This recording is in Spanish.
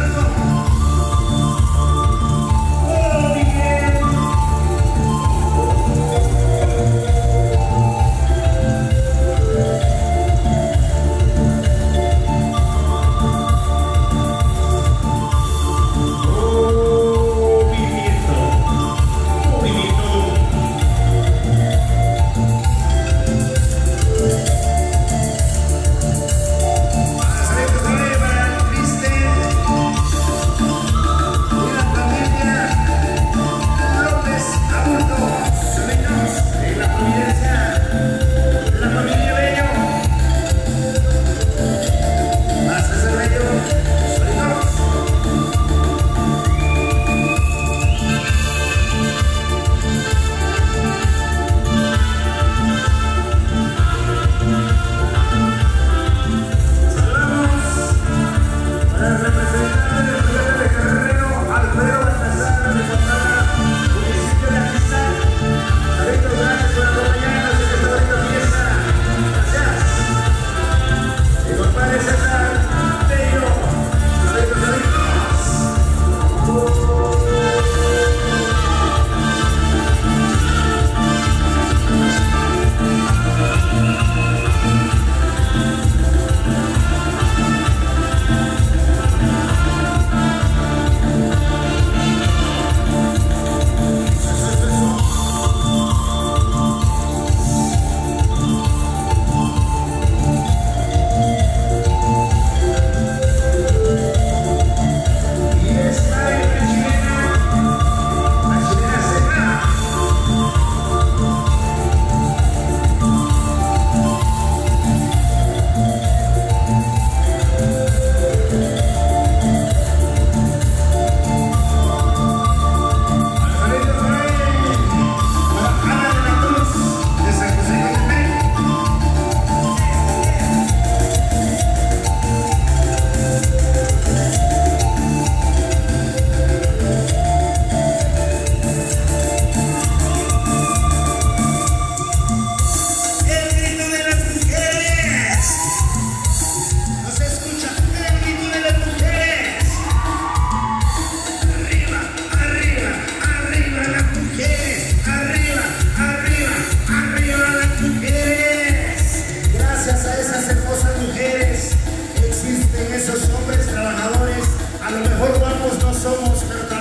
Hallelujah. A lo mejor no somos, pero